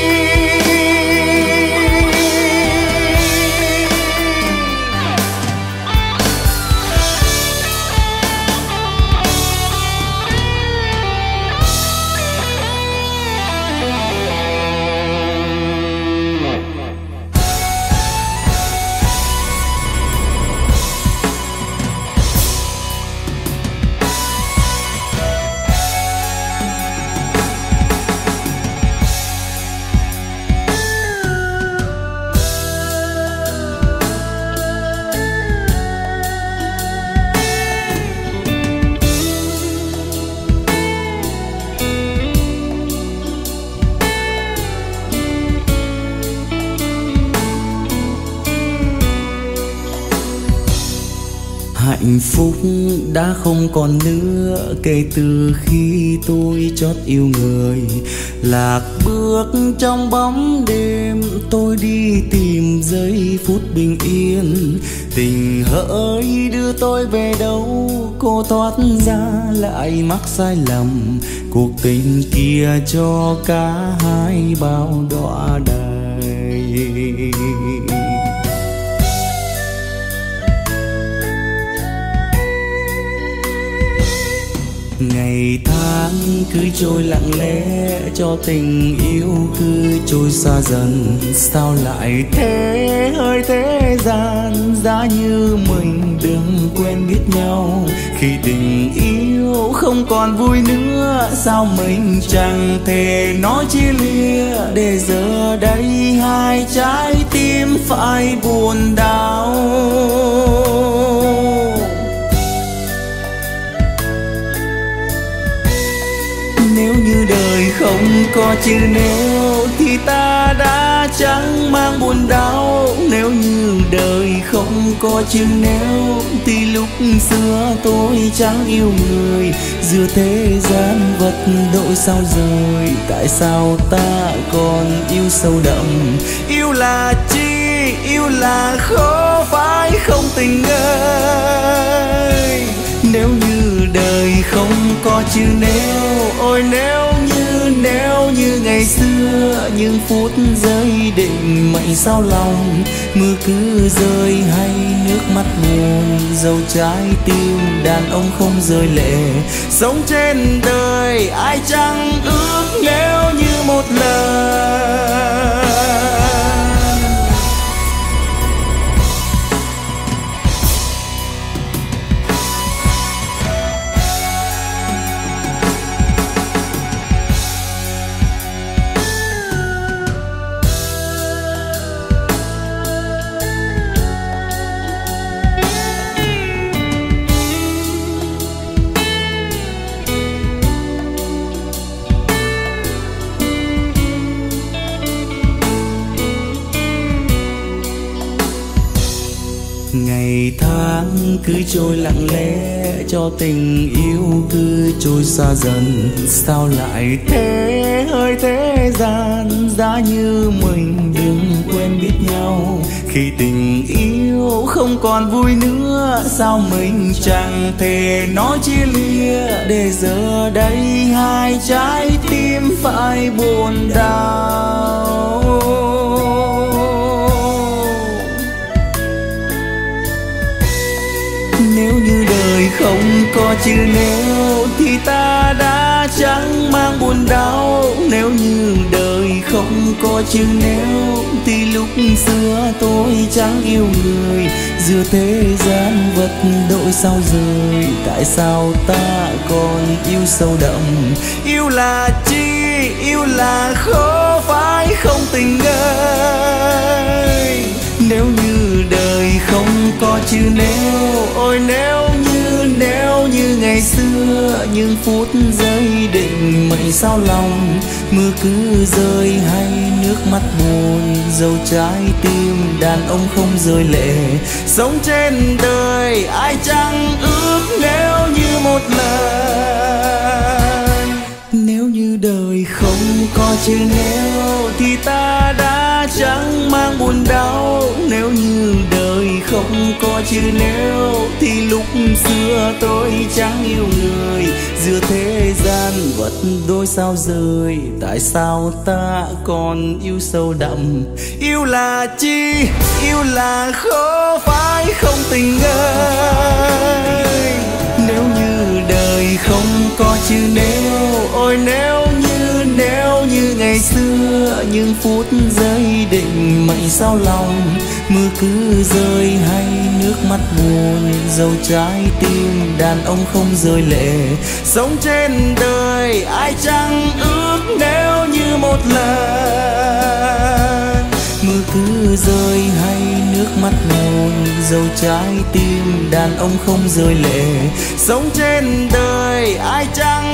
Phúc đã không còn nữa. Kể từ khi tôi chót yêu người, lạc bước trong bóng đêm, tôi đi tìm giây phút bình yên. Tình hỡi đưa tôi về đâu, cô thoát ra lại mắc sai lầm. Cuộc tình kia cho cả hai bao đọa đầy. Ngày tháng cứ trôi lặng lẽ, cho tình yêu cứ trôi xa dần. Sao lại thế? Hơi thế gian, giá như mình đừng quen biết nhau. Khi tình yêu không còn vui nữa, sao mình chẳng thể nói chia lìa? Để giờ đây hai trái tim phải buồn đau. Có chữ nếu thì ta đã chẳng mang buồn đau. Nếu như đời không có chữ nếu thì lúc xưa tôi chẳng yêu người. Giữa thế gian vật đội sao rời, tại sao ta còn yêu sâu đậm? Yêu là chi, yêu là khó, phải không tình ơi? Nếu như đời không có chữ nếu, ôi nếu như nếu như ngày xưa những phút giây định mệnh sao lòng, mưa cứ rơi hay nước mắt buồn, dầu trái tim đàn ông không rơi lệ. Sống trên đời ai chẳng ước nếu như một lần? Cứ trôi lặng lẽ cho tình yêu cứ trôi xa dần. Sao lại thế? Hơi thế gian, giá như mình đừng quên biết nhau. Khi tình yêu không còn vui nữa, sao mình chẳng thể nói chia lìa? Để giờ đây hai trái tim phải buồn đau. Không có chữ nếu thì ta đã chẳng mang buồn đau. Nếu như đời không có chữ nếu thì lúc xưa tôi chẳng yêu người. Giữa thế gian vật đội sao rời, tại sao ta còn yêu sâu đậm? Yêu là chi, yêu là khó phải không tình ơi? Nếu như đời không có chữ nếu ôi, nếu như nếu như ngày xưa những phút giây định mệnh sao lòng, mưa cứ rơi hay nước mắt buồn dầu trái tim đàn ông không rơi lệ. Sống trên đời ai chẳng ước nếu như một lần. Nếu như đời không có chữ nếu thì ta đã chẳng mang buồn đau. Nếu như đời không có chữ nếu, thì lúc xưa tôi chẳng yêu người. Giữa thế gian vật đôi sao rời, tại sao ta còn yêu sâu đậm? Yêu là chi? Yêu là khó phải không tình ơi? Nếu như đời không có chữ nếu, ôi nếu như nếu như ngày xưa, những phút giây định mệnh sao lòng, mưa cứ rơi hay nước mắt buồn, dầu trái tim đàn ông không rơi lệ. Sống trên đời, ai chẳng ước nếu như một lần. Mưa cứ rơi hay nước mắt buồn, dầu trái tim đàn ông không rơi lệ. Sống trên đời, ai chẳng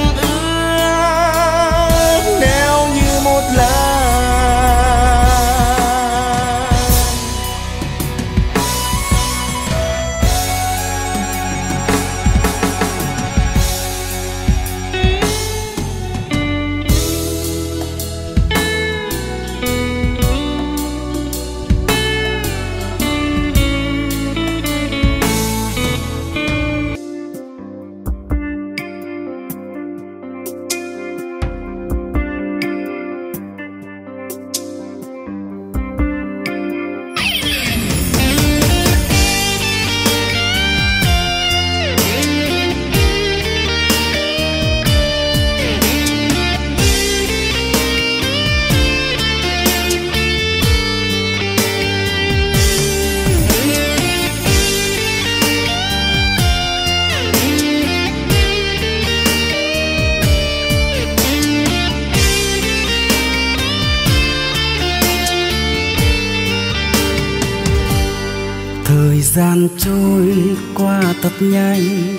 nhanh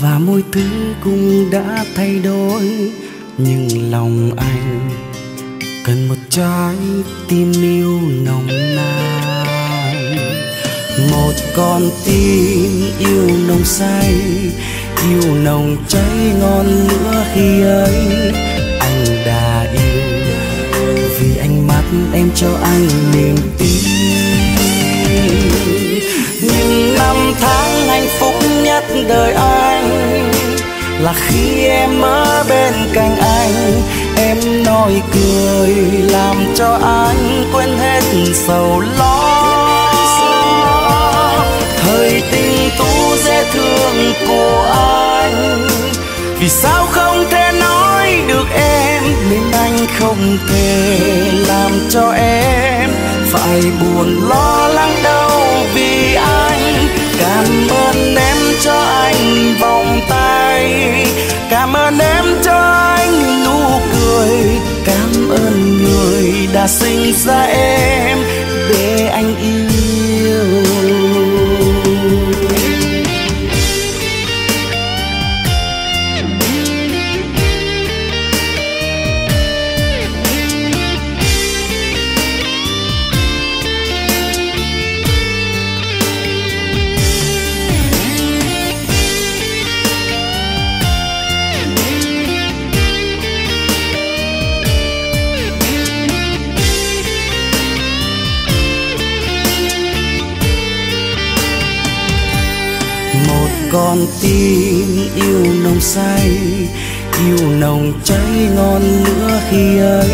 và mọi thứ cũng đã thay đổi, nhưng lòng anh cần một trái tim yêu nồng nàn. Một con tim yêu nồng say, yêu nồng cháy ngon lửa khi ấy. Anh đã yêu vì ánh mắt em cho anh niềm tin những năm tháng hạnh phúc nhất đời anh là khi em ở bên cạnh anh. Em nói cười làm cho anh quên hết sầu lo. Thời tình tú dễ thương của anh. Vì sao không thể nói được em? Nên anh không thể làm cho em phải buồn lo lắng đâu vì anh. Cảm ơn em cho anh vòng tay. Cảm ơn em cho anh nụ cười. Cảm ơn người đã sinh ra em để anh yêu. Con tim yêu nồng say, yêu nồng cháy ngon lửa khi ấy.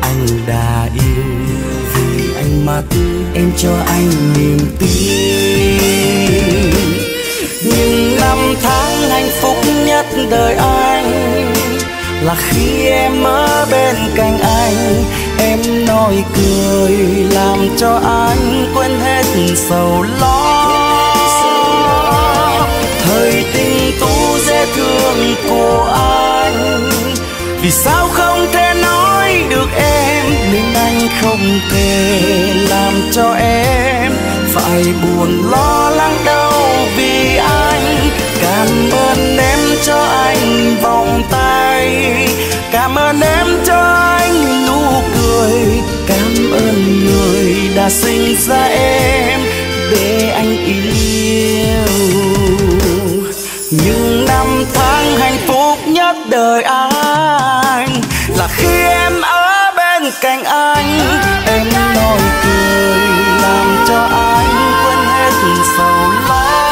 Anh đã yêu vì ánh mắt em cho anh niềm tin. Nhưng năm tháng hạnh phúc nhất đời anh là khi em ở bên cạnh anh. Em nói cười làm cho anh quên hết sầu lo thời tình tú dễ thương của anh vì sao không thể nói được em? Nên anh không thể làm cho em phải buồn lo lắng đâu vì anh. Cảm ơn em cho anh vòng tay. Cảm ơn em cho anh nụ cười. Cảm ơn người đã sinh ra em để anh yêu những năm tháng hạnh phúc nhất đời anh là khi em ở bên cạnh anh. Em nói cười làm cho anh quên hết sầu lo.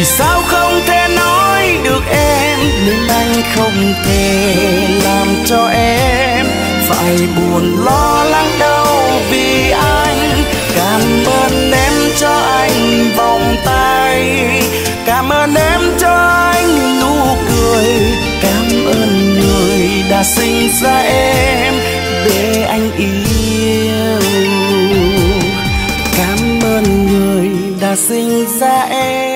Vì sao không thể nói được em? Nên anh không thể làm cho em phải buồn lo lắng đâu. Vì anh cảm ơn em cho anh vòng tay. Cảm ơn em cho anh nụ cười. Cảm ơn người đã sinh ra em để anh yêu. Cảm ơn người đã sinh ra em.